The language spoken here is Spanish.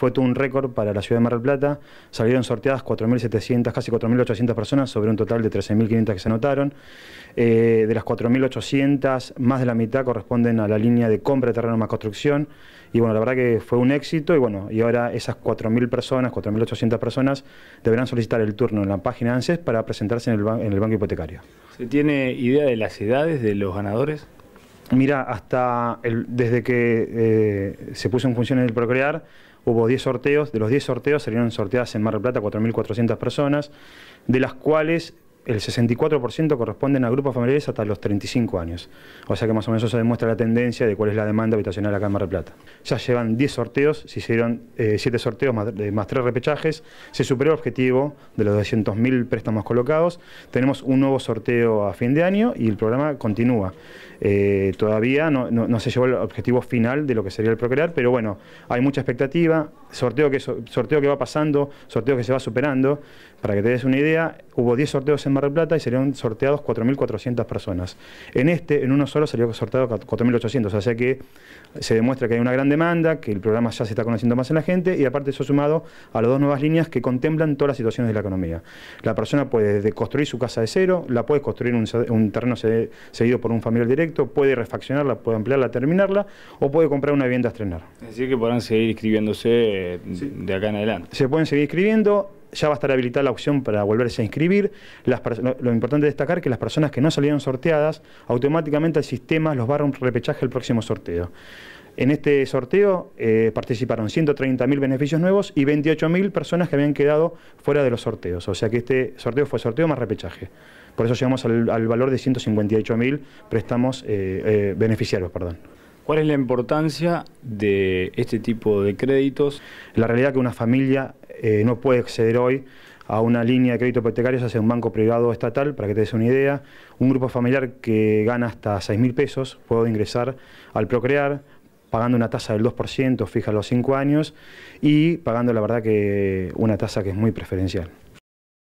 fue todo un récord para la ciudad de Mar del Plata. Salieron sorteadas 4.700, casi 4.800 personas sobre un total de 13.500 que se anotaron. Eh, de las 4.800, más de la mitad corresponden a la línea de compra de terreno más construcción. Y bueno, la verdad que fue un éxito y bueno, y ahora esas 4.000 personas, 4.800 personas deberán solicitar el turno en la página ANSES para presentarse en el, en el banco hipotecario. ¿Se tiene idea de las edades de los ganadores? Mira, hasta desde que eh, se puso en función el Procrear, hubo 10 sorteos. De los 10 sorteos salieron sorteadas en Mar del Plata 4.400 personas, de las cuales el 64% corresponden a grupos familiares hasta los 35 años. O sea que más o menos eso demuestra la tendencia de cuál es la demanda habitacional acá en Mar del Plata. Ya llevan 10 sorteos, se hicieron 7 eh, sorteos más, más 3 repechajes, se superó el objetivo de los 200.000 préstamos colocados, tenemos un nuevo sorteo a fin de año y el programa continúa. Eh, todavía no, se llevó el objetivo final de lo que sería el Procrear, pero bueno, hay mucha expectativa, sorteo que, sorteo que va pasando, sorteo que se va superando. Para que te des una idea, hubo 10 sorteos en Mar del Plata y serían sorteados 4.400 personas. En este, en uno solo, salió sorteado 4.800, o sea que se demuestra que hay una gran demanda, que el programa ya se está conociendo más en la gente y aparte eso sumado a las dos nuevas líneas que contemplan todas las situaciones de la economía. La persona puede construir su casa de cero, la puede construir un, un terreno seguido por un familiar directo, puede refaccionarla, puede ampliarla, terminarla o puede comprar una vivienda a estrenar. Es decir, que podrán seguir inscribiéndose eh, de acá en adelante. Se pueden seguir inscribiendo ya va a estar habilitada la opción para volverse a inscribir. lo, importante es destacar que las personas que no salieron sorteadas, automáticamente el sistema los va a un repechaje el próximo sorteo. En este sorteo eh, participaron 130.000 beneficios nuevos y 28.000 personas que habían quedado fuera de los sorteos. O sea que este sorteo fue sorteo más repechaje. Por eso llegamos al, valor de 158.000 préstamos eh, eh, beneficiarios. Perdón. ¿Cuál es la importancia de este tipo de créditos? La realidad que una familia eh, no puede acceder hoy a una línea de crédito hipotecario, se hace un banco privado estatal, para que te des una idea. Un grupo familiar que gana hasta 6 mil pesos puede ingresar al Procrear, pagando una tasa del 2% fija a los 5 años y pagando la verdad que una tasa que es muy preferencial.